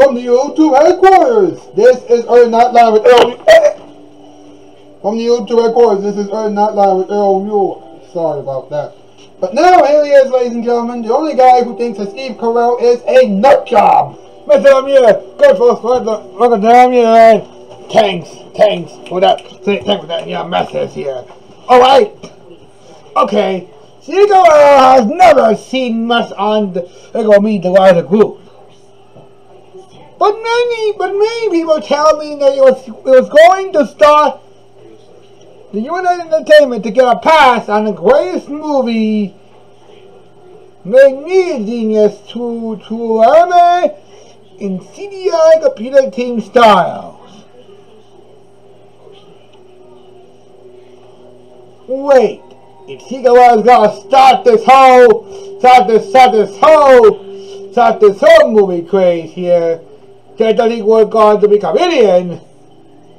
From the YouTube headquarters, this is Earth Not Live with Earl. From the YouTube headquarters, this is Earth Not Live with Earl Mueller. Sorry about that. But now, here he is, ladies and gentlemen, the only guy who thinks that Steve Carell is a nut job. Mr. Mueller, good for look, look at them, yeah. Thanks, thanks for that, thanks for that, yeah, message here. Alright. Okay. Steve Carell has never seen much on the, they're gonna the wider group. But many, but many people tell me that it was, it was going to start the United Entertainment to get a pass on the greatest movie made me a genius to, to anime in CGI computer team styles. Wait, if Shigawa is gonna start this whole, start this, start this whole, start this whole movie craze here, that he was going to become Indian,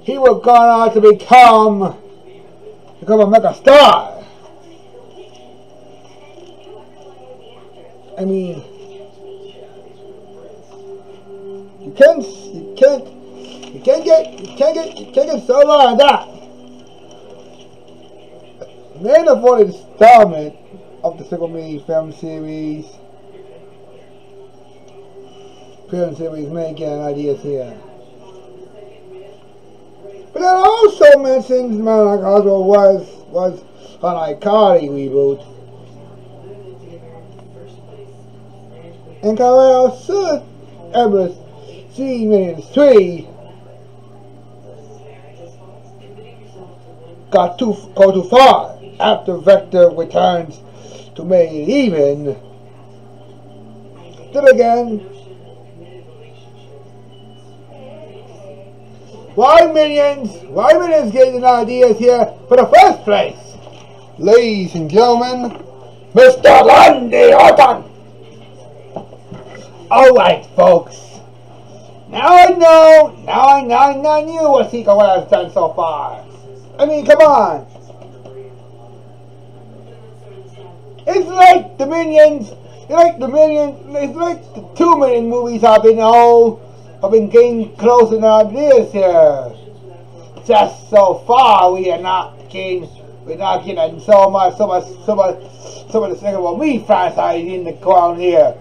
he was going to become become a mega star. I mean, you can't, you can't, you can't get, you can't get, you can't get so low on that. Man avoided installment of the Single Me film series film series making ideas here. But it also mentions Mount Oswald was was an iCarly reboot. And Carell should ever see Minions 3 got too go too far after Vector returns to make it even. Then again, Why Minions? Why Minions getting ideas here for the first place? Ladies and gentlemen, Mr. Randy Orton! Alright, folks. Now I know, now I, now I, now I knew what Seeker has done so far. I mean, come on. It's like the Minions, it's like the Minions, it's like the two Minion movies I've been, oh, I've been getting closer than this here. Just so far, we are not getting, we're not getting so much, so much, so much, so much second about me franchise in the ground here.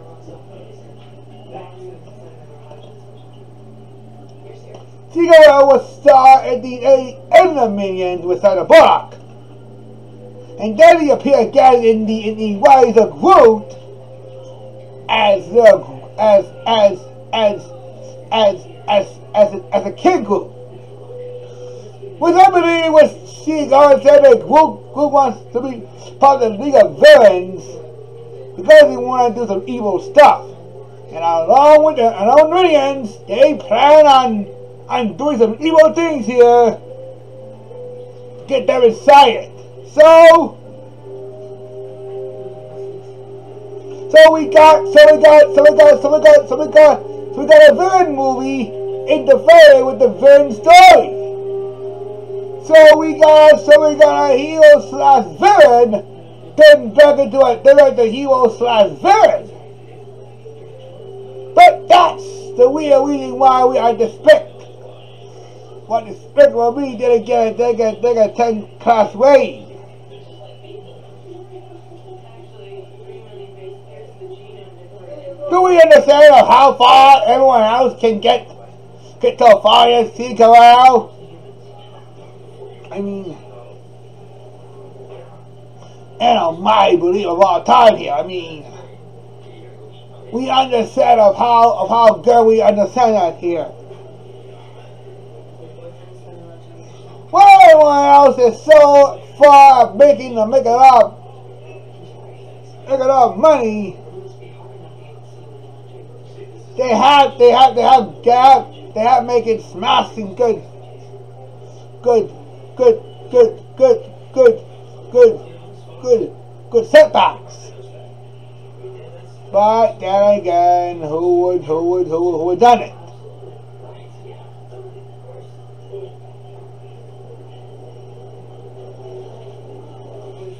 Figaro was star at the end of Minions with Sandra Bullock. And then he appeared again in the in the Rise of Gru as the as as as as as as a, as a kid Gru. With everybody was she God said that group group wants to be part of the League of Villains because they want to do some evil stuff. And along with the along they plan on on doing some evil things here. Get them excited. So So we got, so we got, so we got, so we got, so we got, so we got a villain movie interfering with the villain story. So we got, so we got a hero slash villain turned back into a, then the hero slash villain. But that's the real reason why we are despicable. What despicable me didn't get, they get, they get 10 class raise. Do we understand of how far everyone else can get get to a fire see Carell? I mean, and on my belief of all time here, I mean, we understand of how of how good we understand that here. Well, everyone else is so far making the make it up, make it up money they have, they have, they have, they have, they have making smashing good, good, good, good, good, good, good, good, good setbacks. But then again, who would, who would, who, would, who would done it?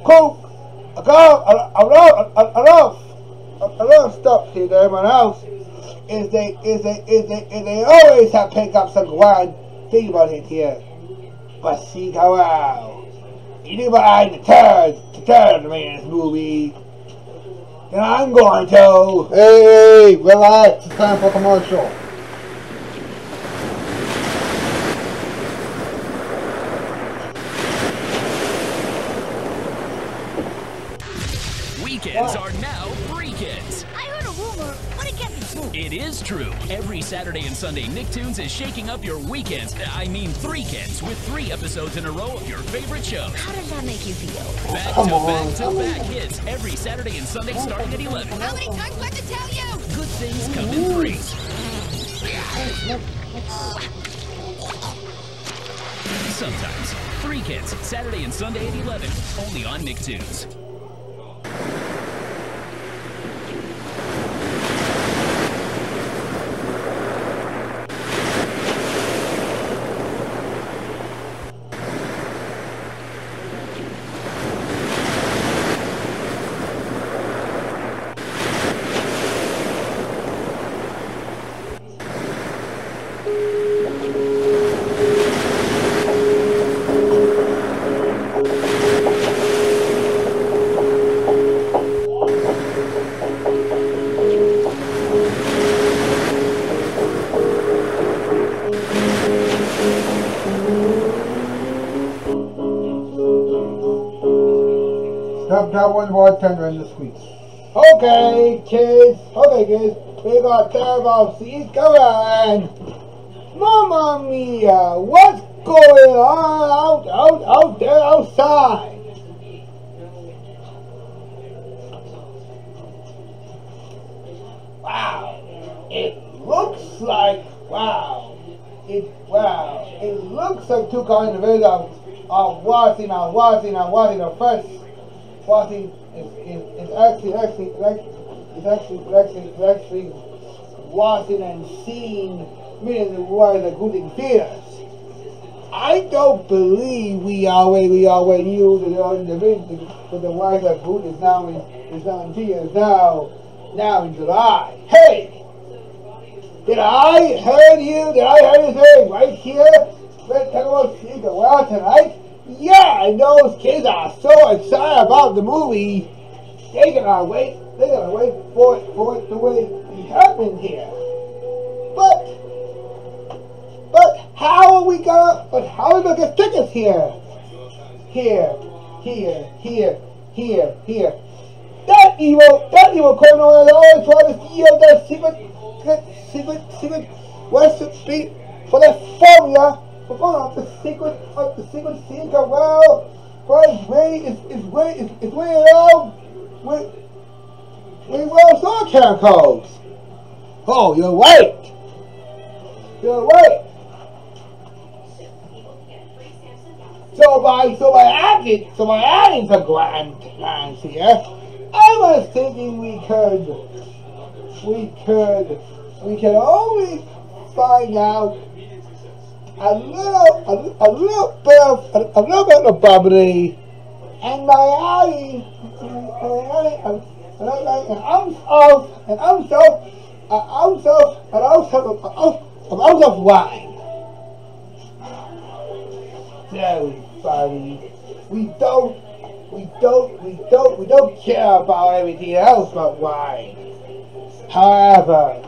Coke, enough, enough, enough, enough stuff here, everyone else. Is they is they is they is they always have picked up some ground. Think about it here. But see go out. You do behind the turns to turn me in this movie. Then I'm going to Hey, relax, it's time for commercial. It can't be true. It is true. Every Saturday and Sunday, Nicktoons is shaking up your weekends. I mean, Threekins, with three episodes in a row of your favorite shows. How does that make you feel? Back Come to on. back to back hits every Saturday and Sunday starting at 11. How many times do I have to tell you? Good things come in threes. Sometimes. Three kids, Saturday and Sunday at 11. Only on Nicktoons. Stop that one bartender in the squeeze. Okay, kids. Okay, kids. We got terrible. Come on. Mamma mia, what's going on out, out, out there outside? Wow. It looks like, wow. It, wow. It looks like two kinds of it of watching and watching and watching the first watching is, is, is actually, actually, it's actually, actually, actually watching and seeing meaning the word the good in theaters. I don't believe we already we knew that the individual but the word that good is now in is now in now now in July. Hey! Did I heard you? Did I heard you say right here? Let's talk about Steve Carell tonight. Yeah, and those kids are so excited about the movie. They gonna wait. They gonna wait for it for it to to happen here. But but how are we gonna? But how are we gonna get tickets here? Here, here, here, here, here. That evil, that evil criminal is always trying to steal that secret, secret, secret, secret recipe for that formula for going off the secret of the secret secret. Well, well, way is is way is is way out. Way, way well star care codes. Oh, you're right. You're right. So by so by adding so by adding the grand plans here, I was thinking we could we could we could only find out a little a, a little bit of a, a little bit of bubbly and by adding and an ounce of an ounce of an ounce of an ounce of an ounce, of wine. Very funny. We don't, we don't, we don't, we don't care about everything else but wine. However,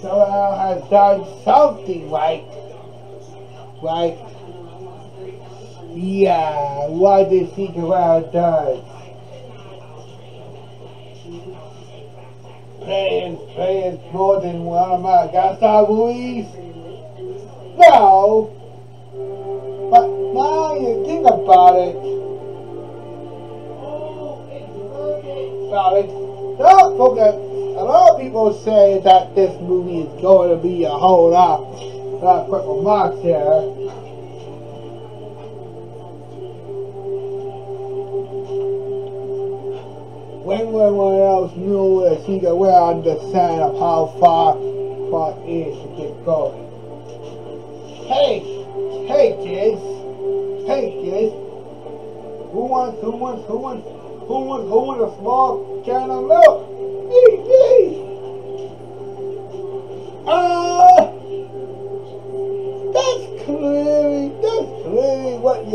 Sorrel has done something right. Right? Yeah, what Team Sorrel does? Playing, playing more than one of my Gangstar movies? No, but now you think about it, about it, don't forget, a lot of people say that this movie is going to be a whole lot, lot of purple marks here. When everyone else knew that she could well understand of how far, far is to get going. Hey, hey kids, hey kids, who wants, who wants, who wants, who wants, who wants a small can of milk?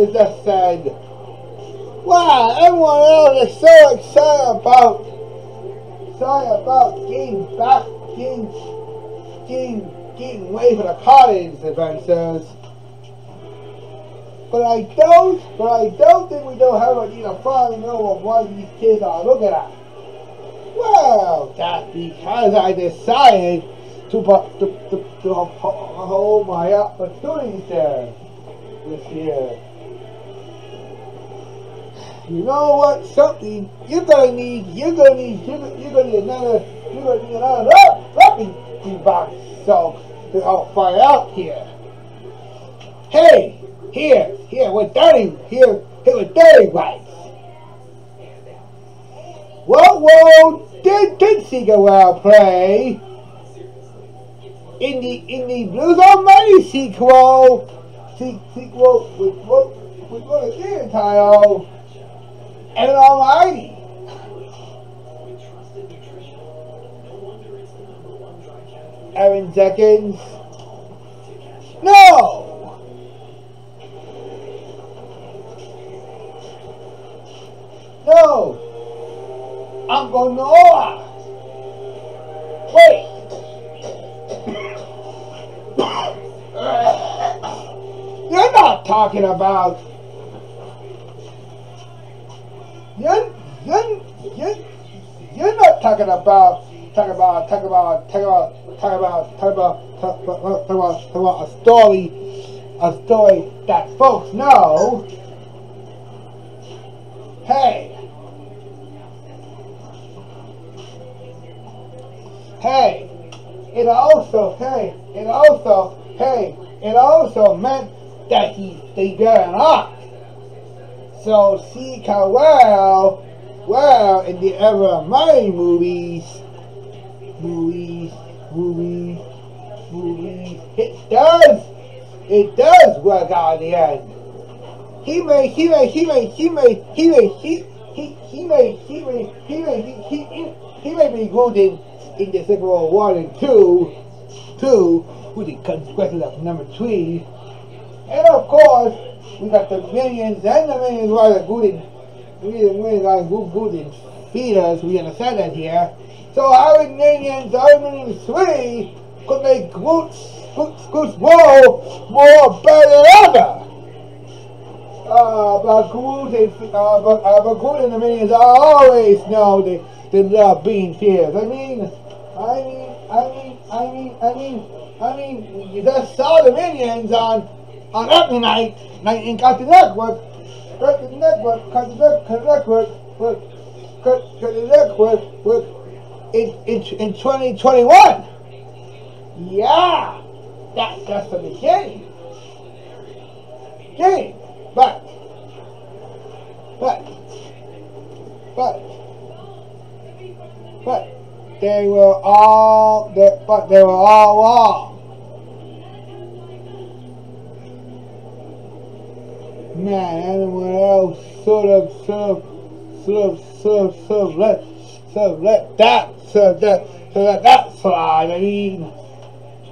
You just said. Wow, everyone else is so excited about, excited about getting back, getting, getting, getting away from the college adventures. But I don't, but I don't think we don't have a need to finally know of what these kids are looking at. Well, that's because I decided to, to, to, to hold my opportunities there this year. You know what? Something you're gonna need. You're gonna need. You're gonna, you're gonna need another. You're gonna need another wrapping box. So help find out here. Hey, here, here with dirty, here, here with dirty rights. What role did Dixie out play in the in the Bruce Almighty sequel? Se- sequel with what with what again title? Evan Almighty. Evan Seconds. No! No! Uncle Noah! Wait! You're not talking about. You're, you're, you're, you're not talking about talking about talking about talking about talking about talking about talking about talk about, a story a story that folks know. Hey. Hey, it also, hey, it also, hey, it also meant that he they got up. So see how well, well in the ever money movies, movies, movies, movies, it does, it does work out in the end. He may, he may, he may, he may, he may, he, he, he may, he may, he may, he, he, he, he may be good in, in the Second World War and two, two, with the consequences of number three. And of course, we got the millions and the millions are the good millions are good, good feeders, we understand that here. So our millions, our millions three could make Groot's, Groot's, Groot's more, more better than ever. Uh, but Groot uh, but, uh, but Groot the minions always know they, they love being tears. I mean, I mean, I mean, I mean, I mean, I mean, you just saw the minions on on Acme night, night in Cartoon Network, Cartoon Network, Cartoon Network, Cartoon Network, with, in, in, in 2021. Yeah, that, that's the beginning. Beginning. But, but, but, but, they were all, they, but they were all wrong. Man, anyone else sort of, sort of, sort of, sort of, sort of let, sort of let that, sort of that, sort of that slide. I mean,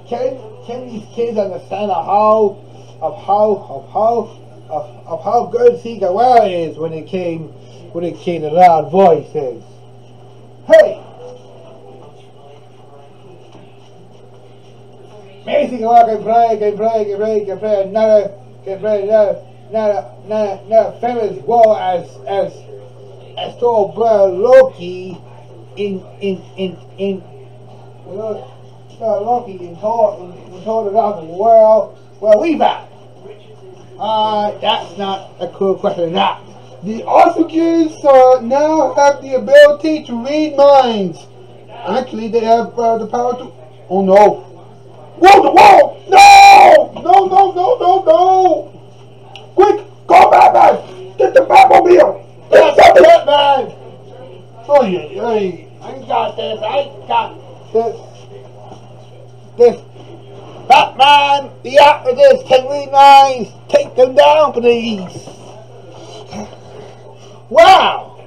can, can these kids understand how, of how, of how, of, of how good Steve Carell is when it came when it came to loud voices. Hey! Maybe Steve Carell can play, can play, can play, can play another, can play another, another, another, another famous role as, as, as Thor brother Loki in, in, in, in, uh, Loki in Thor, in, in Thor the Dark World, Well, we've at. Uh, that's not a cool question. Not. The Osukians uh, now have the ability to read minds. Actually, they have uh, the power to. Oh no! Whoa! Wall! No! No! No! No! No! No! Quick! Go, Batman! Get the Batmobile! Get something! it! Oh yeah, yeah. I got this, I got this. This. Batman, the actors can read minds. Take them down, please. Wow!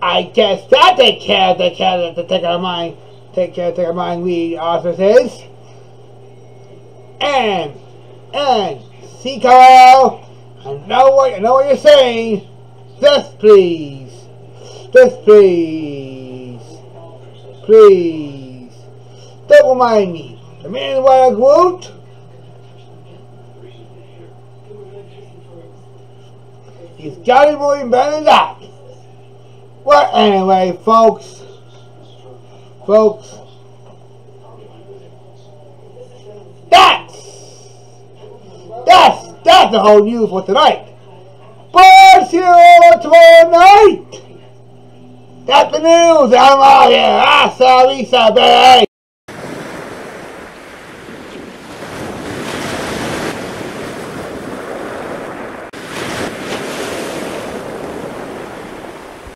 I guess that take care of the care to take our mind. Take care, take our mind, we officers. And, and, Seacow I know what I know what you're saying. Just please. Just please. Please. Don't remind me. The man wild Groot. He's Johnny Boy better than that. Well, anyway, folks. Folks. That's that's the whole news for tonight. But see you all tomorrow night. That's the news. I'm out here. Ah, sorry, sorry.